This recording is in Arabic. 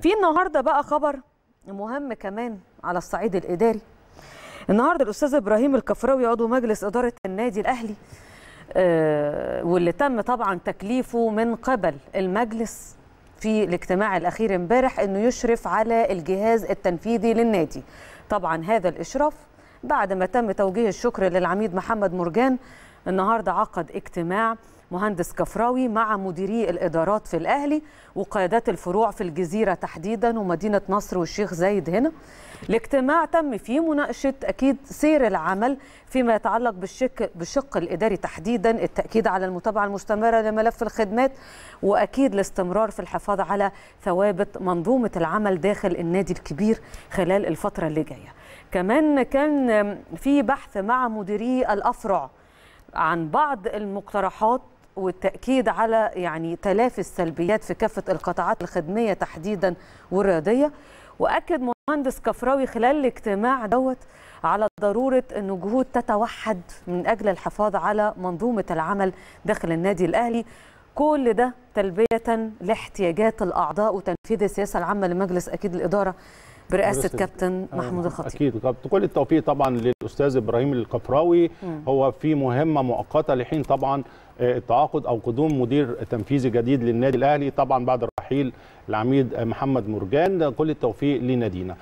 في النهارده بقى خبر مهم كمان على الصعيد الإداري. النهارده الأستاذ إبراهيم الكفراوي عضو مجلس إدارة النادي الأهلي آه، واللي تم طبعا تكليفه من قبل المجلس في الاجتماع الأخير امبارح إنه يشرف على الجهاز التنفيذي للنادي. طبعا هذا الإشراف بعد ما تم توجيه الشكر للعميد محمد مرجان النهارده عقد اجتماع مهندس كفراوي مع مديري الإدارات في الأهلي وقيادات الفروع في الجزيرة تحديدا ومدينة نصر والشيخ زايد هنا. الاجتماع تم فيه مناقشة أكيد سير العمل فيما يتعلق بالشق بالشق الإداري تحديدا التأكيد على المتابعة المستمرة لملف الخدمات وأكيد الاستمرار في الحفاظ على ثوابت منظومة العمل داخل النادي الكبير خلال الفترة اللي جاية. كمان كان في بحث مع مديري الأفرع عن بعض المقترحات والتأكيد على يعني تلافي السلبيات في كافة القطاعات الخدمية تحديدا والرياضية. وأكد مهندس كفراوي خلال الاجتماع دوت على ضرورة أن جهود تتوحد من أجل الحفاظ على منظومة العمل داخل النادي الأهلي. كل ده تلبية لاحتياجات الأعضاء وتنفيذ السياسة العامة لمجلس أكيد الإدارة برئاسة كابتن محمود الخطيب. أكيد. كل التوفيق طبعا للأستاذ إبراهيم الكفراوي هو في مهمة مؤقتة لحين طبعا التعاقد أو قدوم مدير تنفيذي جديد للنادي الأهلي طبعا بعد رحيل العميد محمد مرجان. كل التوفيق لنادينا.